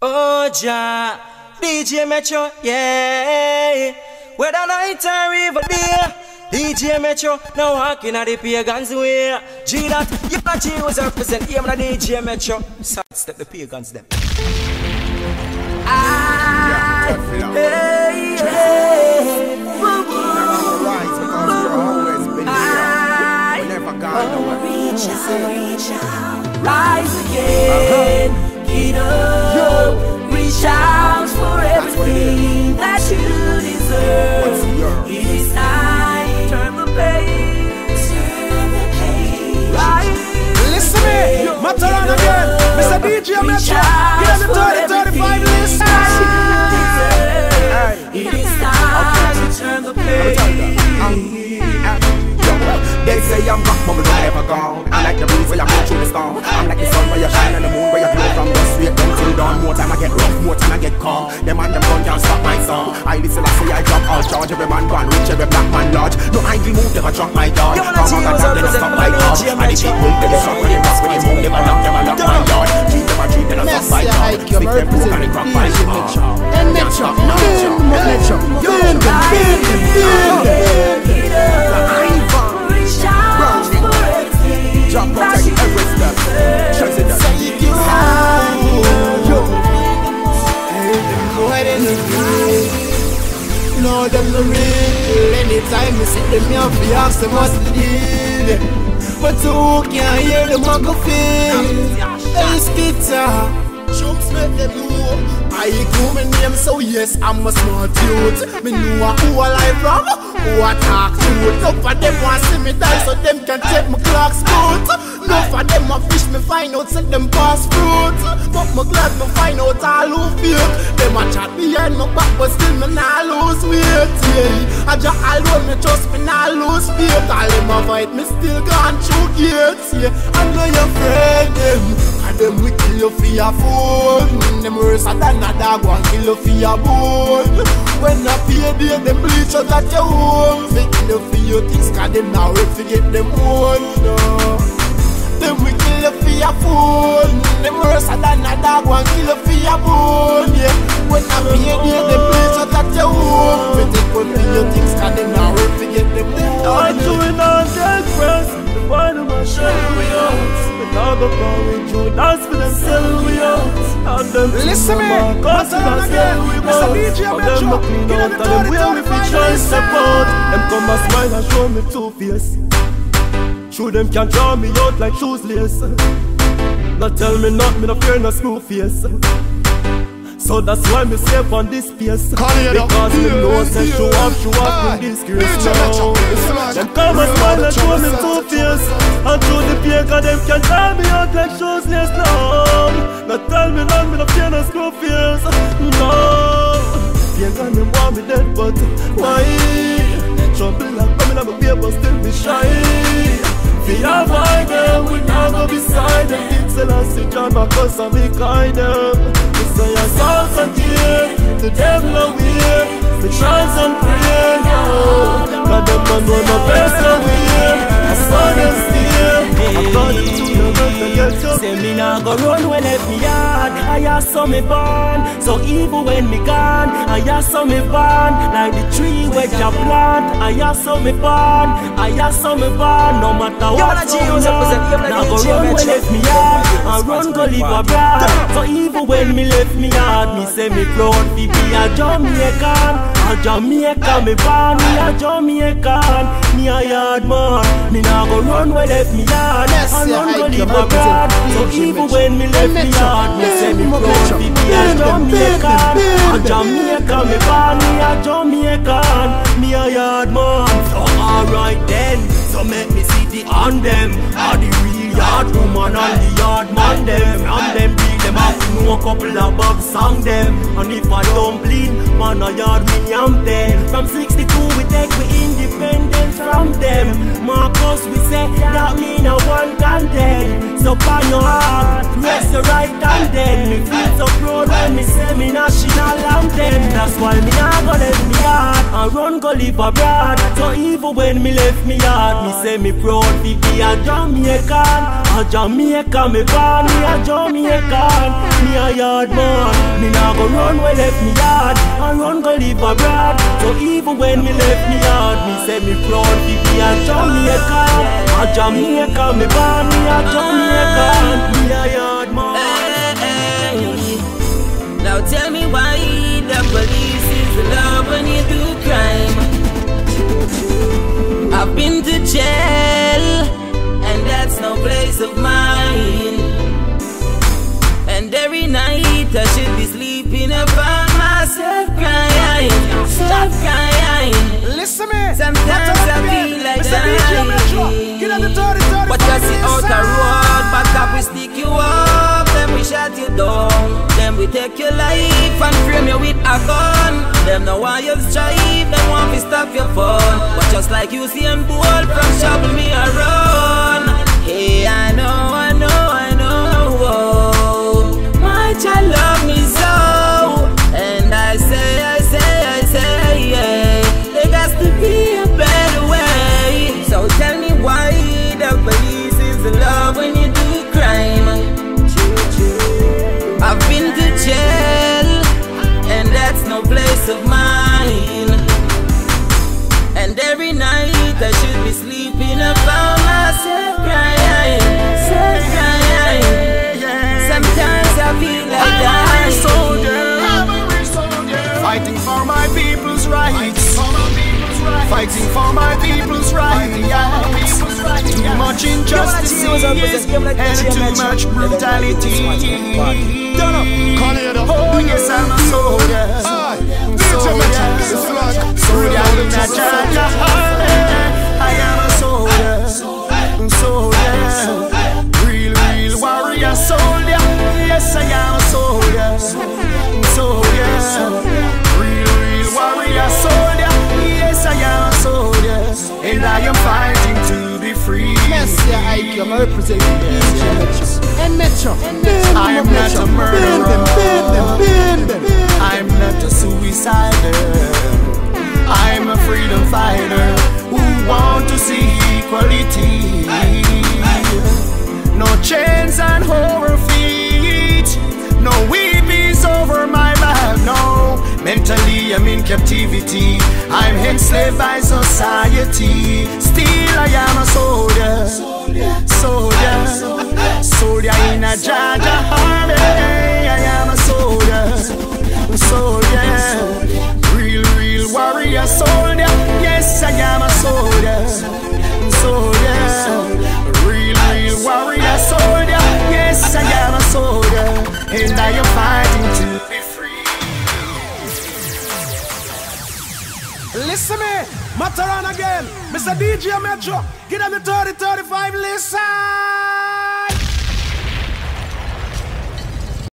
Oh, Jah, DJ Metro, yeah. Whether night or even day, DJ Metro, now walking at the pagans way. G that, you got G was represent him on DJ Metro. Side step the pagans them. I, hey, hey, woo, woo. Rise because Mr. DJ Metro, give me 30, 35 list. It is time to turn the page. They say I'm rock, but we don't ever gone. I like the breeze where you blow through the storm. I'm like the sun where you shine and the moon where you glow from the straight down till dawn. More time I get rough, more time I get calm. Them and them gun can't stop my song. I listen, I say I drop all charge. Every man gone rich, every black man large. No idle move, never drop my man, Come on, see God, you then I stop my represent heart. the And the DJ big boom, they shot when they Drop protect you every step. Trust in that. Say you Yo. Hey, them boy, they no real. No, them no real. Anytime you see them, you have to ask them what's the deal. But who can hear them go feel? Hey, skitter. Chumps make them. I go my name, so yes, I'm a smart youth. Me know who I lie from, who I talk to. Enough of them want see me die, so them can take my clock's boot. Enough of them a fish me find out, set them pass fruit. But me glad me find out all who fake. Them a chat behind my back, but still me nah lose weight. Yeah, I just alone me trust me nah lose faith. All them avoid me still gone through gates. Yeah, I know your friend them. Them we kill you for your phone Them worse than a dog want kill you for your bone When I pay day them bleach out at your home. They kill you for your things cause them now wait to get them own no. Them we kill you for your phone Them worse than a dog want kill you for your bone yeah. When I pay day them bleach out at your home. They take one for your things cause them now wait to get them own go with you Dance for them sell we out And them Listen me, Cause we Mataran not sell we out And them no clean out And them 30, wear me 35 fi try step out Them come and smile and show me two face True them can draw me out like shoes lace. Not tell me not, me no fear no screw face so that's why me safe on this piece Because me know say show off, show off in disgrace now Them come and smile and show me two face And through the pain cause them can tie me out like shoes lace now Not tell me none, me no fear no screw face No. Pain cause them want me dead but why? Trouble like coming my beer but still be shy Fi avoid them, we now go beside them. It's a last John Marcus and be kind them We say your songs and tears The devil away We chance and pray now God them man know no best away I saw them steer I got them to and get your Say me nah go run when left me I ya saw me born. So even when me gone I ya saw me born. Like the tree where ya plant I ya saw me born. I ya saw me born No matter what man, so G, what's up, what's up? Yo, man, Nah go run when left me yard I run go live abroad. So even when me left me yard Me say me proud fi be a Jamaican. A Jamaican me born Me a Jamaican Me a yard man Me nah go run when left me yard. Yes, yeah, run go live abroad represent So even when me left me yard Me say me proud fi be a. Jamaican A. Jamaican me born Me a Jamaican Me a yard man So alright then. So make me see the on them. Are the real yard woman and the yard man them. And them real them to know a couple of bug song them. And if I don't bleed A yard me am then From 62 we take we independence from them. Marcus we say that mean a one content So pan your heart rest your right hand then. Me feel so proud when me say me national anthem. That's why me nah go let me yard And run go live abroad. So even when me left me yard Me say me proud fi be a Jamaican A Jamaican me born me a Jamaican Me a yard man. Me nah go run where left me yard, and run go live abroad. So even when me left me yard, me say me proud to be a Jamaican. A Jamaican, me born me a Jamaican. Me a yard man. Hey, now tell me why the police is love when you do crime. I've been to jail, Listen me. Sometimes I feel like Mr. DJ Metro. The 30, 30, But you see out the road, back up we stick you up, then we shut you down. Then we take your life and frame you with a gun. Them know why you strive, them want to stop your fun. But just like you see and bold from shovel me around. Hey, I I no of mine. And every night I should be sleeping about myself crying, crying. Sometimes I feel like I'm a soldier. dying. Fighting for my people's rights. Fighting for my people's rights. Too much injustice and too much brutality. Oh yes, I'm a soldier. Oh, Soldier, soldier in a Georgia I am a soldier, soldier, real, real warrior soldier. Yes, I am a soldier, soldier, real, real warrior soldier. Yes, I am a soldier, and I am fighting to be free. Messi I'm representing Metro. And Metro. I am not a murderer. I'm a. Freedom fighter who want to see equality. No chains and horror feet. No weepings over my back. No, mentally I'm in captivity. I'm enslaved by society. Still I am a soldier. Soldier. Soldier in a Jaja army. Am fighting to be free. Listen me, Mataran again. Mr. DJ Metro. Get on the 30, 35, listen.